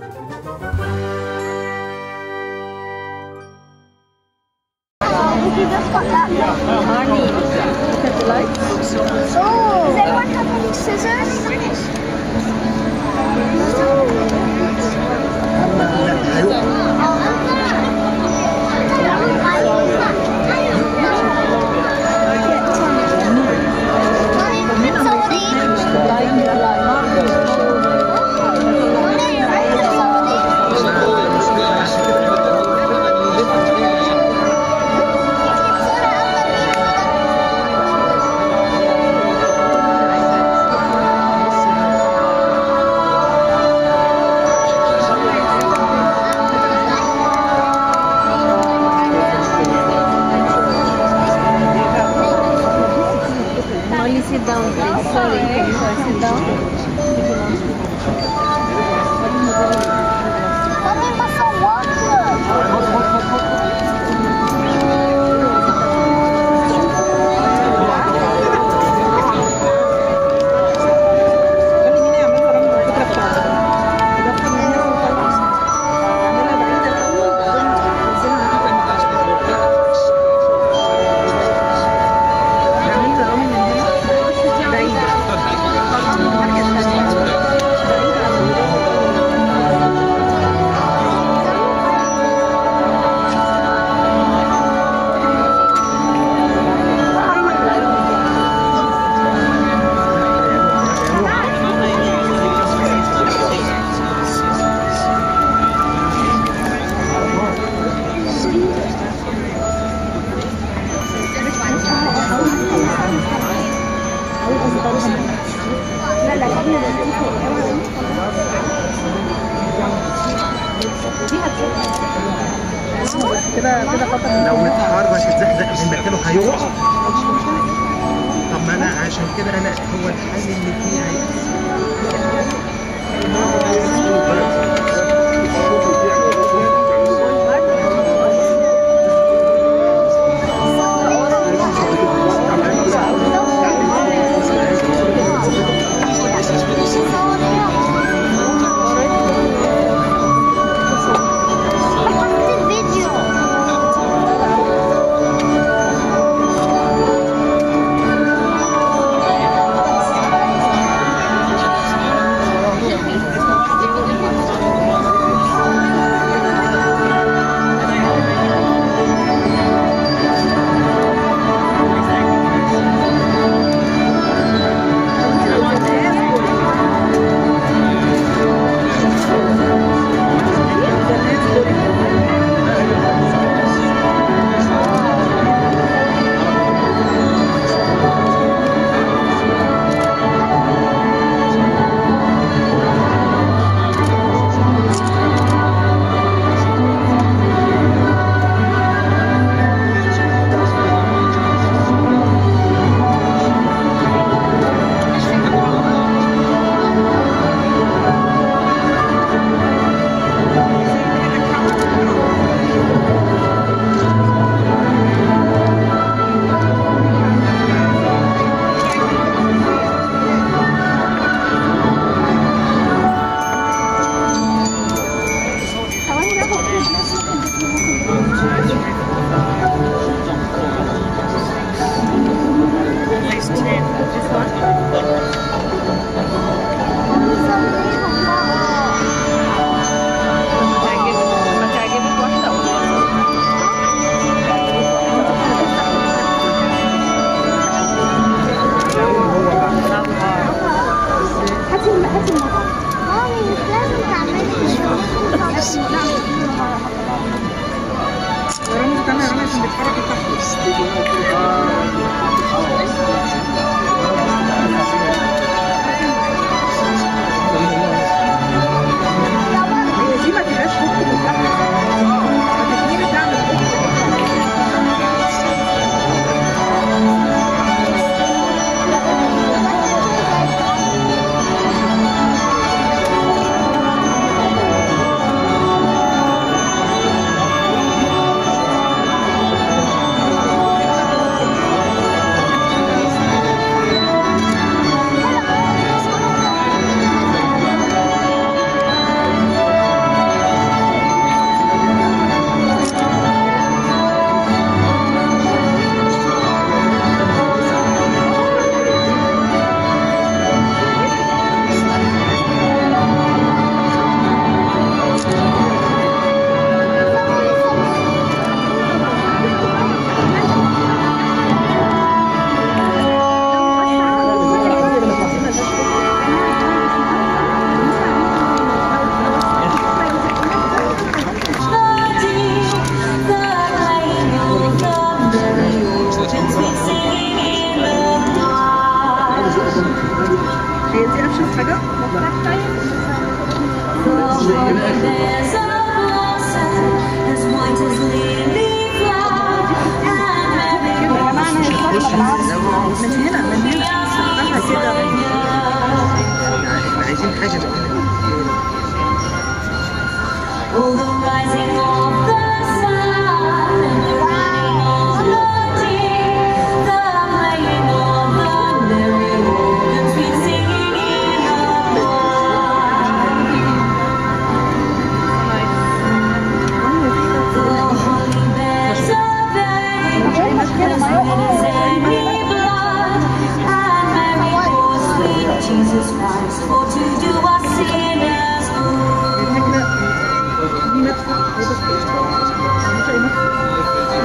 He just that. Arnie, the. Oh. Does anyone have any scissors? Molly, كده كده خطر لو اتحرك اتزحزق من مكانه هيقع طب ما أنا عشان كده أنا هو الحل اللي فيه Video.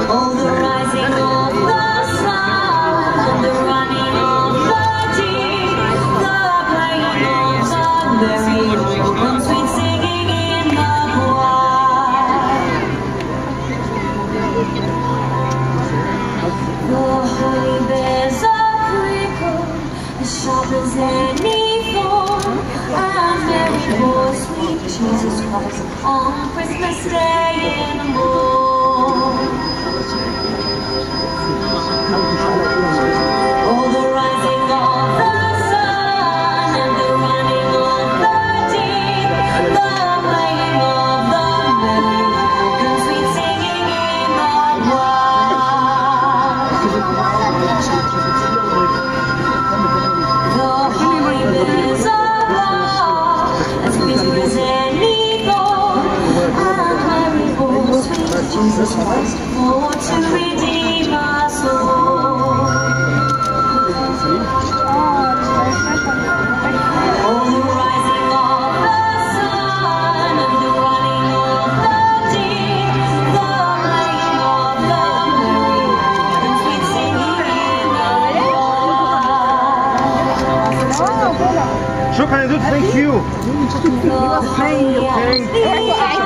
All the rising Jesus Christ. Oh, to redeem our soul. Oh, the rising of the sun and the running of the deep, the breaking of the moon, and sweet singing of God. Shukran, thank you. Thank you.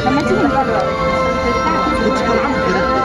咱们基本的，这个，是。